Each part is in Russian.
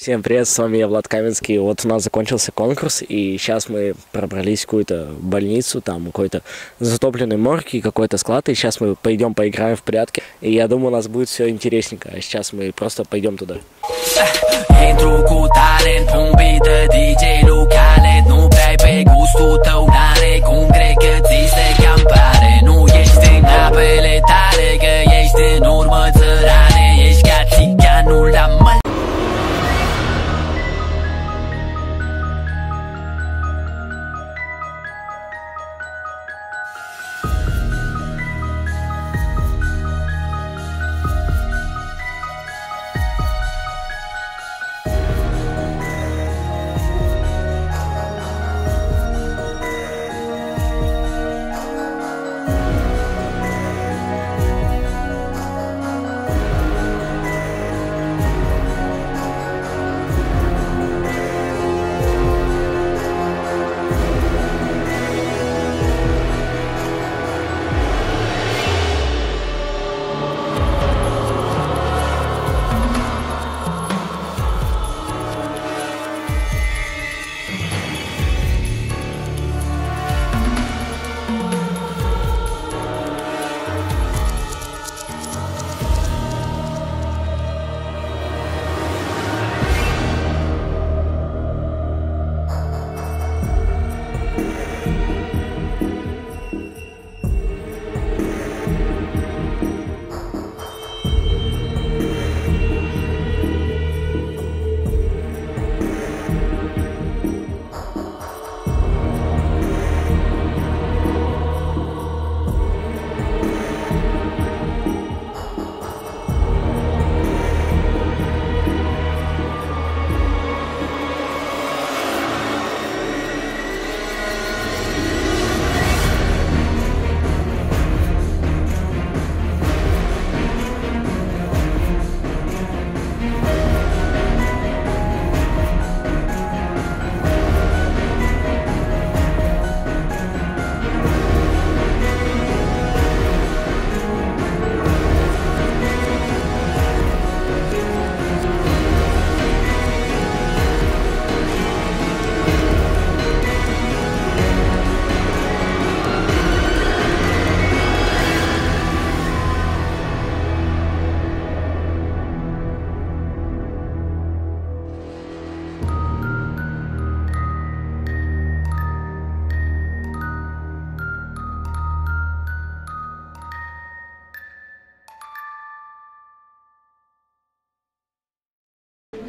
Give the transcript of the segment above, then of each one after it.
Всем привет, с вами я, Влад Каменский. Вот у нас закончился конкурс, и сейчас мы пробрались в какую-то больницу, там какой-то затопленный морг и какой-то склад, и сейчас мы пойдем поиграем в прятки. И я думаю, у нас будет все интересненько, а сейчас мы просто pойдем tуда. Intru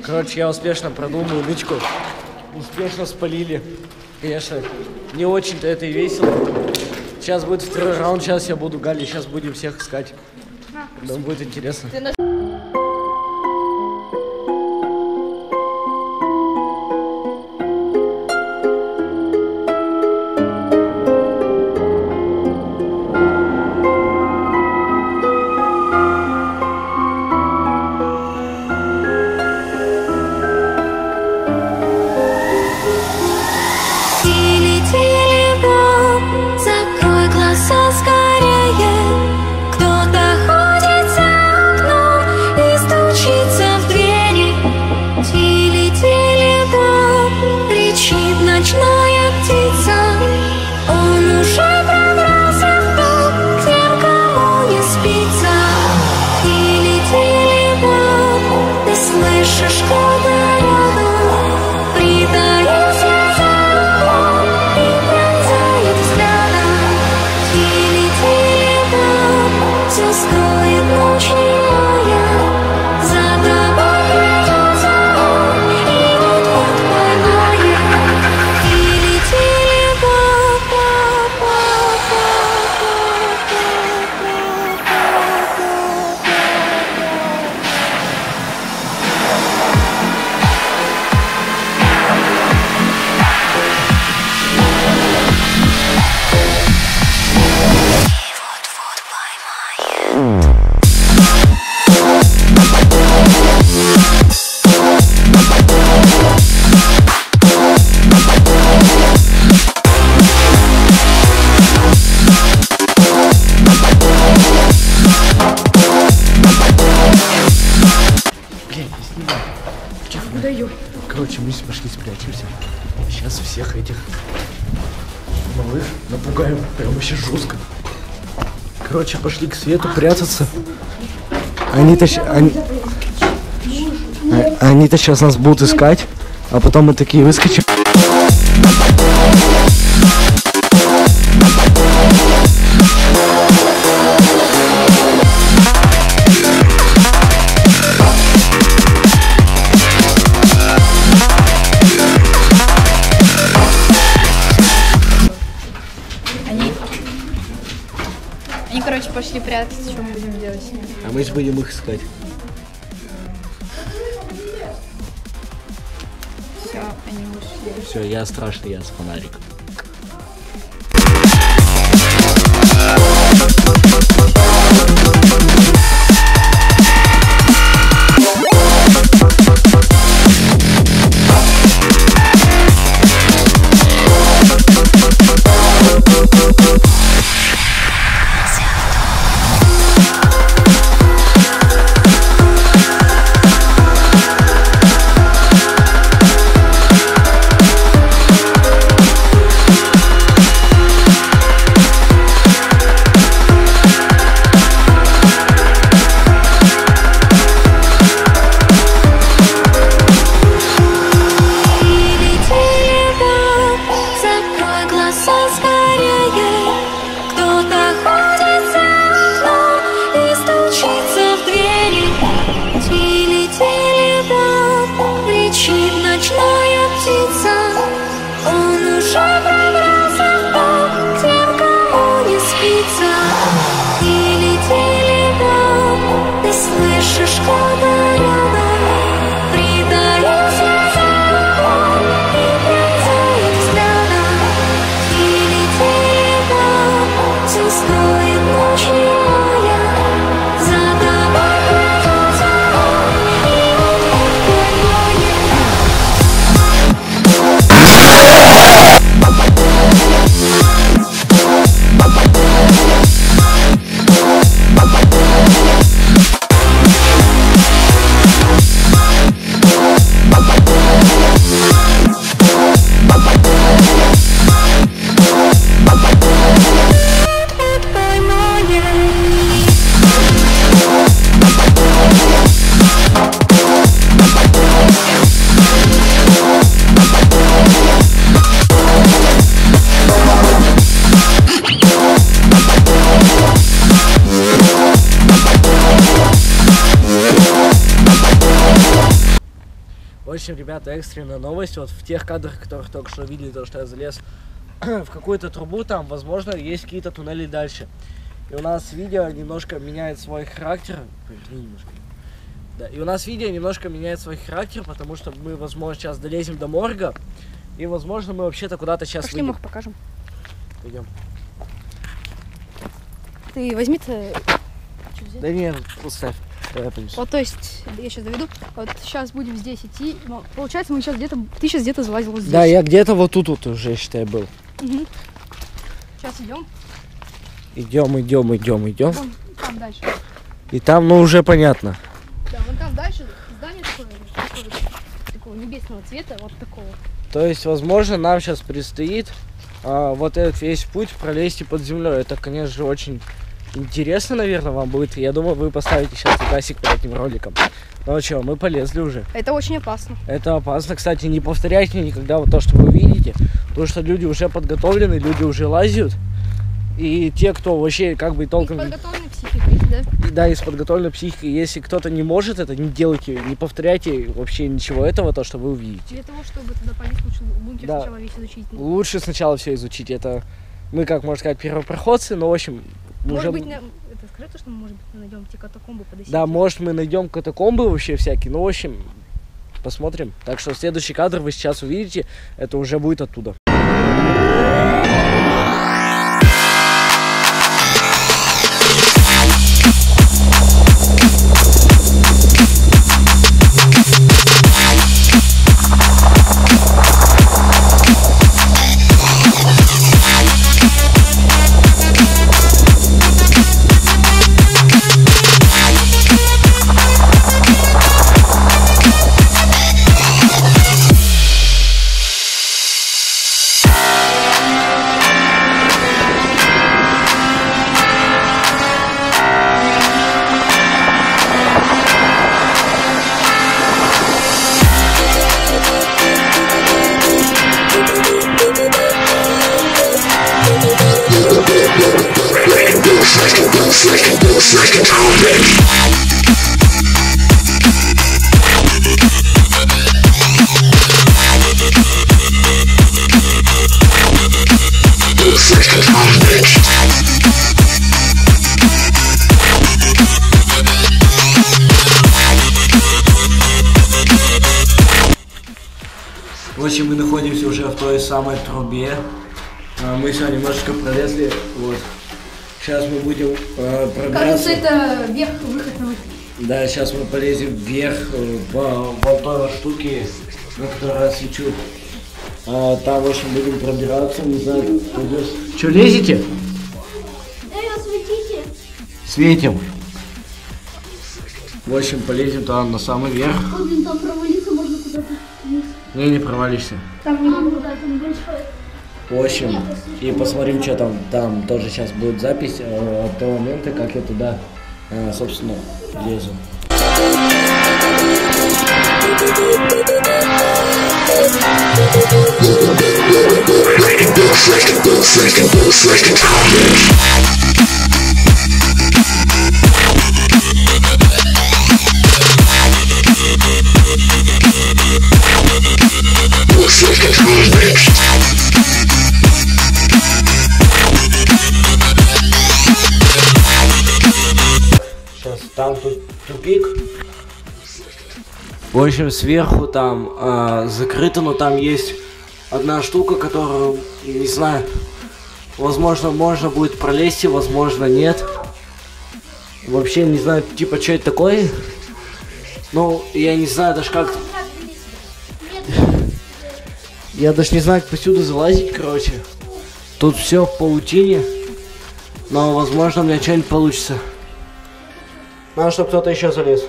Короче, я успешно продумал нычку, успешно спалили. Конечно, не очень-то это и весело. Сейчас будет второй раунд, сейчас я буду Гали, сейчас будем всех искать. Нам будет интересно. слышишь, он Короче, пошли к свету прятаться. Они-то они... А- Они-то сейчас нас будут искать, а потом мы такие выскочим. Короче, пошли прятаться, что мы будем делать с ними. А мы будем их искать. Все, они ушли. Все, я страшный, я с фонариком. В общем, ребята, экстренная новость. Вот в тех кадрах, которых только что видели, то, что я залез в какую-то трубу, там, возможно, есть какие-то туннели дальше. И у нас видео немножко меняет свой характер. Поверни немножко. Да, и у нас видео немножко меняет свой характер, потому что мы, возможно, сейчас долезем до морга. И, возможно, мы вообще-то куда-то сейчас Пошли мох покажем. Пойдем. Ты возьми-то... Взять? Да нет, поставь. Вот, то есть, я сейчас доведу. Вот сейчас будем здесь идти. Получается, мы сейчас где-то... Ты сейчас где-то залазил вот здесь. Да, я где-то вот тут вот уже, считай, был. Сейчас идем. Идем, идем, идем, идем. Вон там дальше. И там, ну, уже понятно. Да, вон там дальше здание такое, такое, такого небесного цвета, вот такого. То есть, возможно, нам сейчас предстоит а, вот этот весь путь пролезть и под землей. Это, конечно же, очень интересно, наверное, вам будет. Я думаю, вы поставите сейчас лайкасик под этим роликом. Ну что, мы полезли уже. Это очень опасно. Это опасно, кстати, не повторяйте никогда вот то, что вы видите, потому что люди уже подготовлены, люди уже лазят. И те, кто вообще как бы И толком... подготовленной психикой, да? И Да, и с подготовленной психикой. Если кто-то не может это, не делайте, не повторяйте вообще ничего этого, то, что вы увидите. Для того, чтобы туда полезть, лучше бункер Да. сначала весь изучить. Лучше сначала все изучить. Это мы, как можно сказать, первопроходцы, но, в общем, Может уже... быть, на... это скажи то, что мы, может быть, мы найдем те катакомбы под Да, может, мы найдем катакомбы вообще всякие, ну, в общем, посмотрим. Так что следующий кадр вы сейчас увидите, это уже будет оттуда. В общем, мы находимся уже в той самой трубе. А, Мы еще немножечко пролезли. Вот. Сейчас мы будем э, Кажется, пробираться. это верх, выход на выход. Да, сейчас мы полезем вверх э, по вот той вот штуке, на которой свечу. А, там, в общем, будем пробираться, не знаю, пойдешь. Че, лезете? Эй, осветите! Светим. В общем, полезем там на самый верх. Блин, там провалиться можно куда-то вниз. Не, не провалишься. Там не могу, да, там большой. В общем, и посмотрим, что там. Там тоже сейчас будет запись э, от того момента, как я туда, э, собственно, лезу. Сейчас там тут тупик. В общем, сверху там э, закрыто, но там есть одна штука, которую, не знаю, возможно, можно будет пролезть, возможно, нет. Вообще не знаю, типа, что это такое. Ну, я не знаю даже как... Я даже не знаю, как посюда залазить, короче. Тут все в паутине. Но, возможно, у меня что-нибудь получится. Надо, чтобы кто-то еще залез.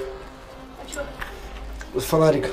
Фонарик.